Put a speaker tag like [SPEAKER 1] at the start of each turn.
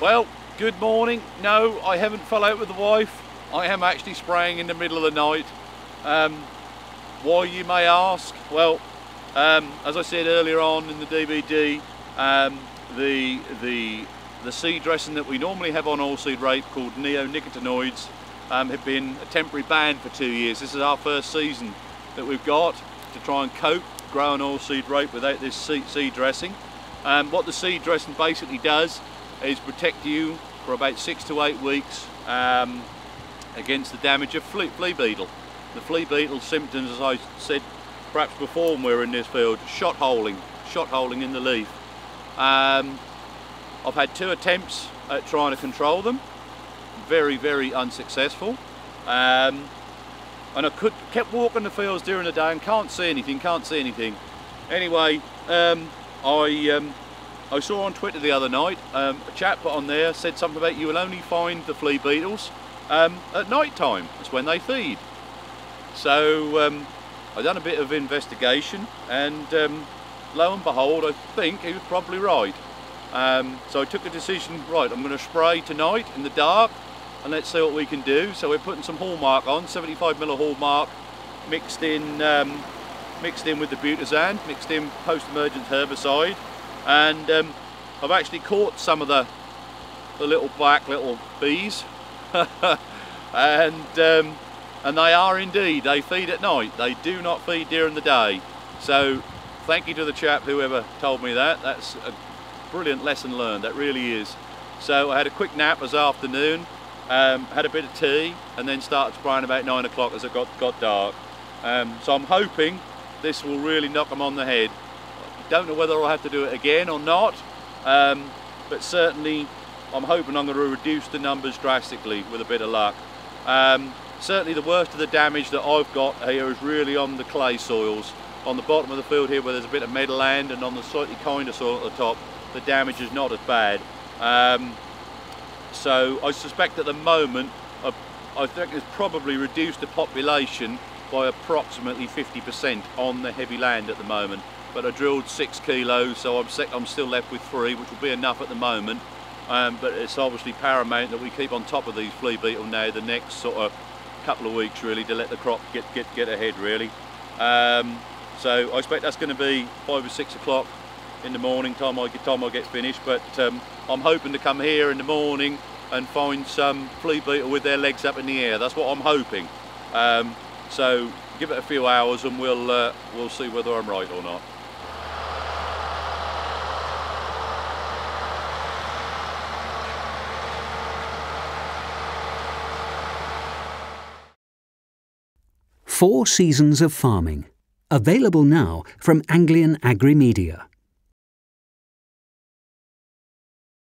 [SPEAKER 1] Well, good morning. No, I haven't fell out with the wife. I am actually spraying in the middle of the night. Um, why you may ask? Well, um, as I said earlier on in the DVD, um, the the the seed dressing that we normally have on oilseed rape called neonicotinoids um, have been a temporary ban for two years. This is our first season that we've got to try and cope growing oilseed rape without this seed dressing. Um, what the seed dressing basically does is protect you for about six to eight weeks um, against the damage of flea, flea beetle. The flea beetle symptoms, as I said perhaps before when we were in this field, shot holing, shot holing in the leaf. Um, I've had two attempts at trying to control them, very, very unsuccessful. Um, and I could kept walking the fields during the day and can't see anything, can't see anything. Anyway, um, I um, I saw on Twitter the other night um, a chap on there said something about you will only find the flea beetles um, at night time. It's when they feed. So um, I done a bit of investigation and um, lo and behold, I think he was probably right. Um, so I took a decision, right, I'm going to spray tonight in the dark and let's see what we can do. So we're putting some Hallmark on, 75 mil Hallmark, mixed in, um, mixed in with the Butisan, mixed in post-emergent herbicide, and um, I've actually caught some of the, the little black little bees, and um, and they are indeed, they feed at night. They do not feed during the day. So thank you to the chap whoever told me that. That's a brilliant lesson learned, that really is. So I had a quick nap this afternoon, um, had a bit of tea, and then started spraying about nine o'clock as it got, got dark. Um, so I'm hoping this will really knock them on the head. Don't know whether I'll have to do it again or not, um, but certainly I'm hoping I'm going to reduce the numbers drastically with a bit of luck. Um, certainly the worst of the damage that I've got here is really on the clay soils. On the bottom of the field here where there's a bit of meadowland and on the slightly kinder soil at the top, the damage is not as bad. Um, so I suspect at the moment, uh, I think it's probably reduced the population by approximately 50% on the heavy land at the moment. But I drilled six kilos, so I'm, I'm still left with three, which will be enough at the moment. Um, but it's obviously paramount that we keep on top of these flea beetle now the next sort of couple of weeks really to let the crop get get get ahead really. Um, so I expect that's going to be five or six o'clock in the morning time I get time I get finished. But um, I'm hoping to come here in the morning and find some flea beetle with their legs up in the air. That's what I'm hoping. Um, so give it a few hours and we'll uh, we'll see whether I'm right or not.
[SPEAKER 2] Four Seasons of Farming. Available now from Anglian Agri Media.